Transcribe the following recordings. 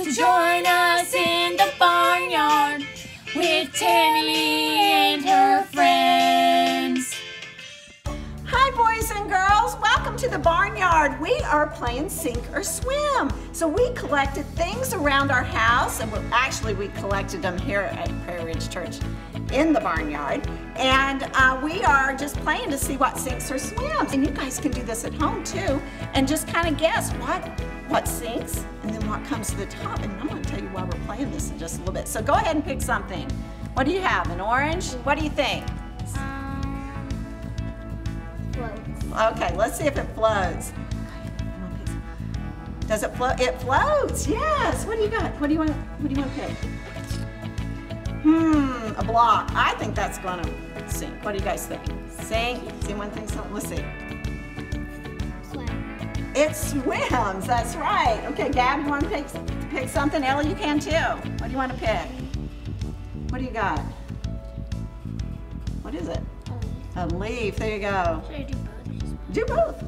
So join us in the barnyard with Tammy and her friends. Hi, boys and girls. Welcome to the barnyard. We are playing sink or swim. So we collected things around our house, and well, actually we collected them here at Prairie Ridge Church in the barnyard. And uh, we are just playing to see what sinks or swims. And you guys can do this at home too, and just kind of guess what what sinks and then what comes to the top. And I'm going to tell you why we're playing this in just a little bit. So go ahead and pick something. What do you have? An orange? What do you think? Okay, let's see if it floats. Does it float? It floats. Yes. What do you got? What do you want? What do you want to pick? Hmm, a block. I think that's gonna sink. What do you guys think? Sink. Does anyone think so? Let's see. It swims. That's right. Okay, Gab, you want to pick pick something? Ellie, you can too. What do you want to pick? What do you got? What is it? A leaf. There you go. Should I do both? Do both.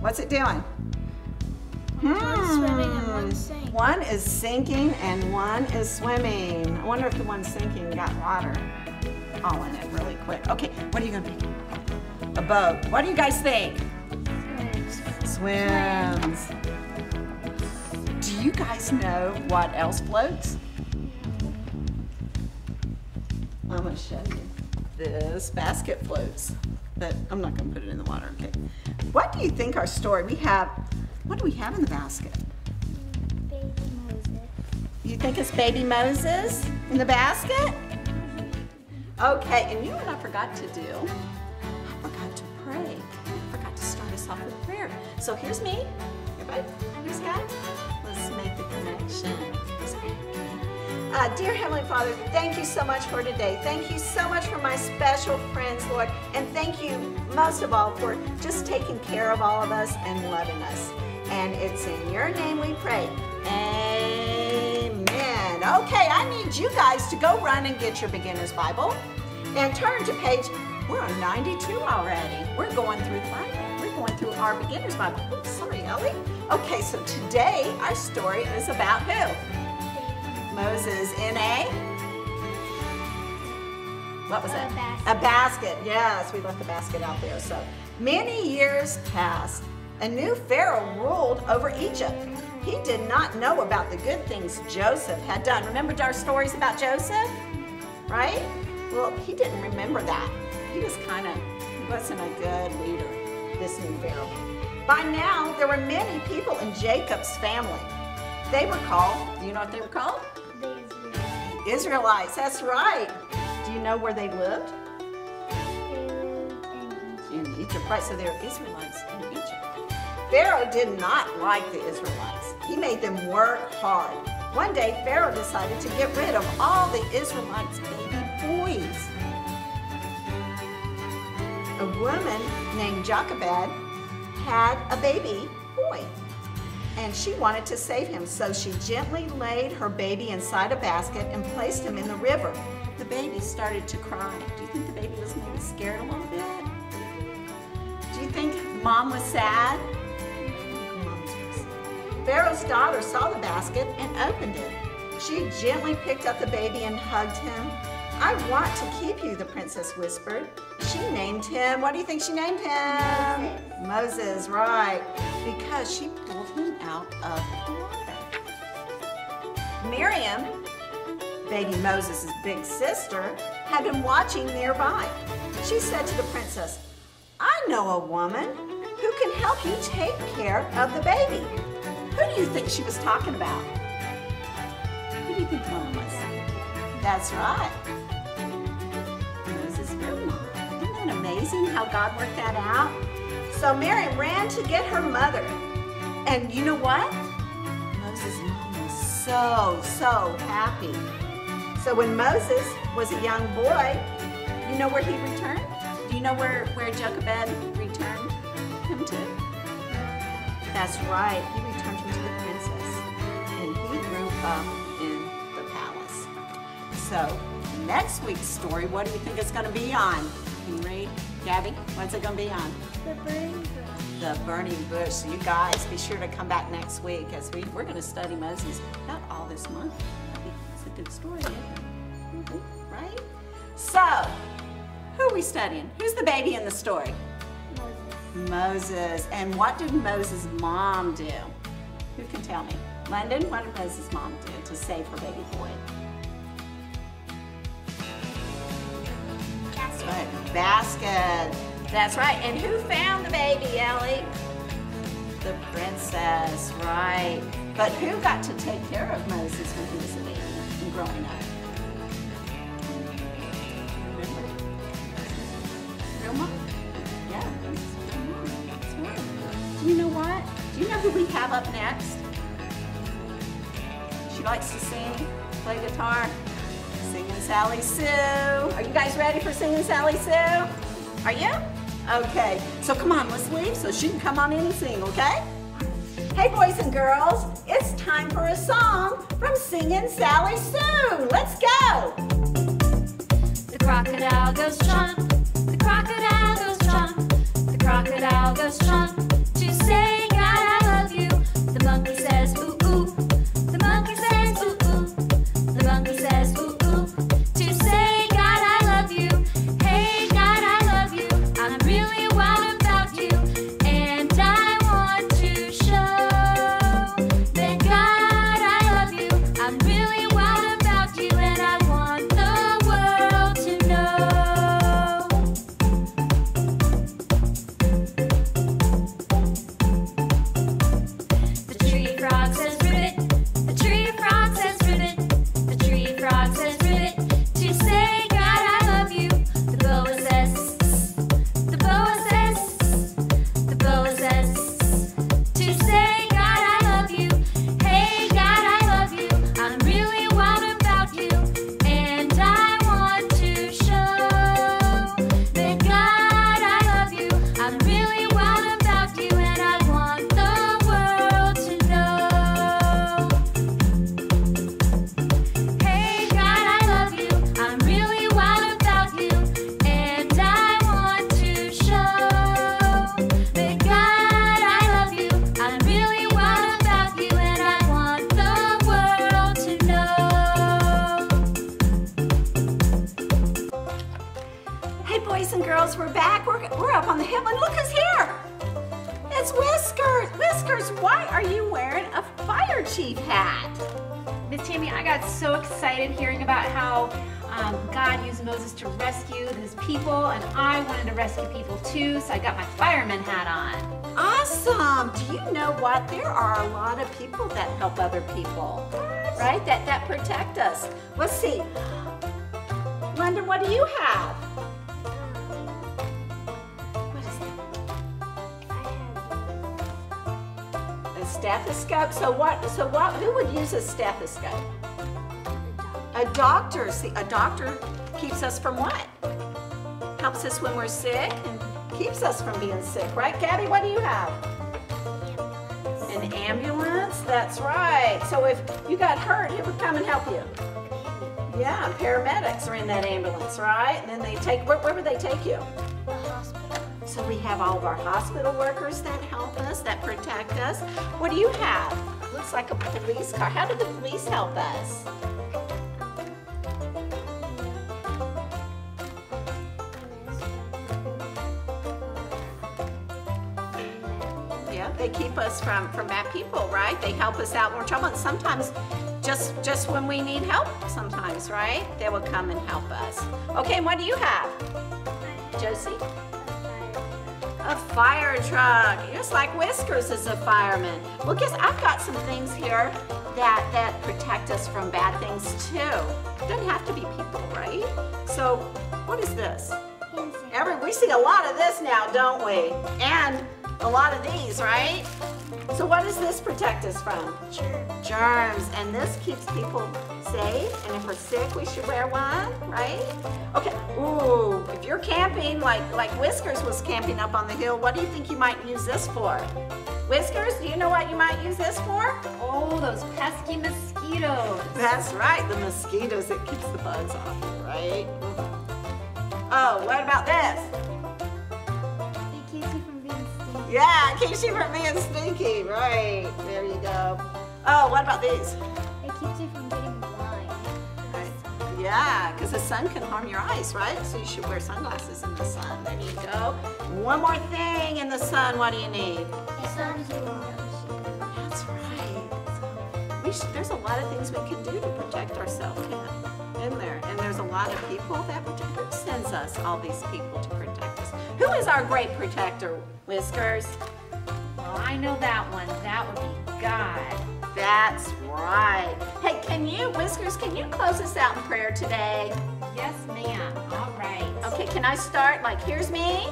What's it doing? One's swimming and Hmm. sinking. One is sinking and one is swimming. I wonder if the one sinking got water all in it really quick. Okay, what are you gonna pick? A boat. What do you guys think? Swims. Do you guys know what else floats? I'm gonna show you. This basket floats, but I'm not gonna put it in the water, okay? What do you think our story, we have, what do we have in the basket? Baby Moses. You think it's baby Moses in the basket? Okay, and you what I forgot to do? So here's me. Everybody, here's God. Let's make the connection. Uh, dear Heavenly Father, thank you so much for today. Thank you so much for my special friends, Lord. And thank you most of all for just taking care of all of us and loving us. And it's in your name we pray. Amen. Okay, I need you guys to go run and get your beginner's Bible and turn to page, we're on 92 already. We're going through the Bible. We're going through our beginner's Bible. Oops, sorry, Ellie. Okay, so today our story is about who? Moses in a what was A it? basket. A basket. Yes, we left the basket out there. So many years passed. A new Pharaoh ruled over Egypt. He did not know about the good things Joseph had done. Remember our stories about Joseph? Right? Well, he didn't remember that. He was kind of, he wasn't a good leader, this new Pharaoh. By now, there were many people in Jacob's family. They were called, do you know what they were called? The Israelites. Israelites, that's right. Do you know where they lived? In Egypt. In Egypt, right? So they're Israelites in Egypt. Pharaoh did not like the Israelites. He made them work hard. One day, Pharaoh decided to get rid of all the Israelites' baby boys. A woman named Jochebed had a baby boy and she wanted to save him, so she gently laid her baby inside a basket and placed him in the river. The baby started to cry. Do you think the baby was maybe scared a little bit? Do you think? Mom was sad. Pharaoh's daughter saw the basket and opened it. She gently picked up the baby and hugged him. I want to keep you, the princess whispered. She named him, what do you think she named him? Moses, right. Because she pulled him out of the water. Miriam, baby Moses' big sister, had been watching nearby. She said to the princess, I know a woman who can help you take care of the baby. Who do you think she was talking about? Who do you think the woman was? That's right. Amazing how God worked that out? So Mary ran to get her mother. And you know what? Moses' mom was so, so happy. So when Moses was a young boy, you know where he returned? Do you know where, where Jochebed returned him to? That's right, he returned him to the princess. And he grew up in the palace. So next week's story, what do you think it's going to be on? Can read? Gabby, what's it going to be on? The burning bush. the burning bush. So you guys be sure to come back next week as we, we're going to study Moses about all this month. I think it's a good story, isn't? Mhm, right? So, who are we studying? Who's the baby in the story? Moses. Moses. And what did Moses' mom do? Who can tell me? London, what did Moses' mom do to save her baby boy? Right, basket. That's right. And who found the baby, Ellie? The princess, right. But who got to take care of Moses when he was a baby and growing up? Real mom? Yeah, that's real. That's right. Do you know what? Do you know who we have up next? She likes to sing, play guitar. Singing Sally Sue. Are you guys ready for Singing Sally Sue? Are you? Okay, so come on, let's leave so she can come on in and sing, okay? Hey, boys and girls, it's time for a song from Singing Sally Sue. Let's go! The crocodile goes chomp. The crocodile goes chomp. The crocodile goes chomp I got so excited hearing about how um, God used Moses to rescue his people, and I wanted to rescue people too, so I got my fireman hat on. Awesome. Do you know what? There are a lot of people that help other people, right? That that protect us. Let's see. London, what do you have? A stethoscope. So what? So what? Who would use a stethoscope? A doctor. See, a doctor keeps us from what? Helps us when we're sick and keeps us from being sick, right? Gabby, what do you have? An ambulance. That's right. So if you got hurt, who would come and help you? Yeah, paramedics are in that ambulance, right? And then they take. Where, where would they take you? So we have all of our hospital workers that help us, that protect us. What do you have? Looks like a police car. How did the police help us? Yeah, they keep us from from bad people, right? They help us out when we're trouble. And sometimes, just just when we need help, sometimes, right? They will come and help us. Okay, what do you have, Josie? A fire truck, just like Whiskers is a fireman. Well, guess I've got some things here that that protect us from bad things too. Doesn't have to be people, right? So, what is this? Every we see a lot of this now, don't we? And a lot of these, right? So, what does this protect us from? Germs. Germs, and this keeps people safe. And if we're sick, we should wear one, right? Okay. Ooh, if you're camping, like like Whiskers was camping up on the hill, what do you think you might use this for? Whiskers, do you know what you might use this for? Oh, those pesky mosquitoes. That's right, the mosquitoes. It keeps the bugs off right? Mm-hmm. Oh, what about this? It keeps you from being stinky. Yeah, keeps you from being sneaky. Right. There you go. Oh, what about these? It keeps you from getting. Yeah, because the sun can harm your eyes, right? So you should wear sunglasses in the sun. There you go. One more thing in the sun. What do you need? You. That's right. So we should, there's a lot of things we can do to protect ourselves in, in there. And there's a lot of people that protect. Sends us all these people to protect us? Who is our great protector, Whiskers? Well, I know that one. That would be God. That's right. Hey, can you, Whiskers, can you close us out in prayer today? Yes, ma'am. All right. Okay, can I start? Like, here's me,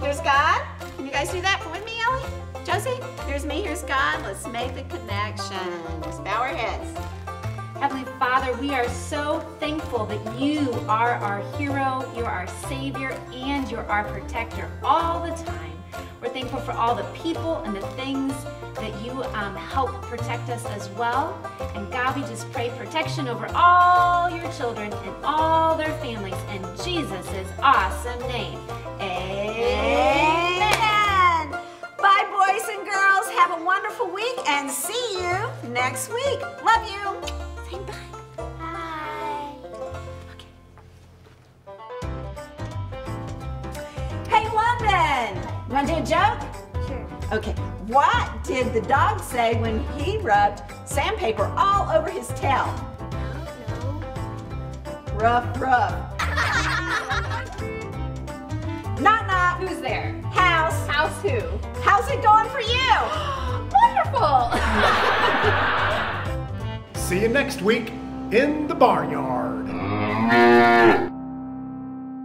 here's God. Can you guys do that with me, Ellie? Josie? Here's me, here's God. Let's make the connection. Just bow our heads. Heavenly Father, we are so thankful that you are our hero, you're our savior, and you're our protector all the time. We're thankful for all the people and the things that you um, help protect us as well. And God, we just pray protection over all your children and all their families in Jesus' awesome name. Amen. Amen. Bye, boys and girls. Have a wonderful week and see you next week. Love you. Want to do a joke? Sure. Okay. What did the dog say when he rubbed sandpaper all over his tail? No. Rough, rough. knock, knock. Who's there? House. House who? How's it going for you? Wonderful! See you next week in the barnyard.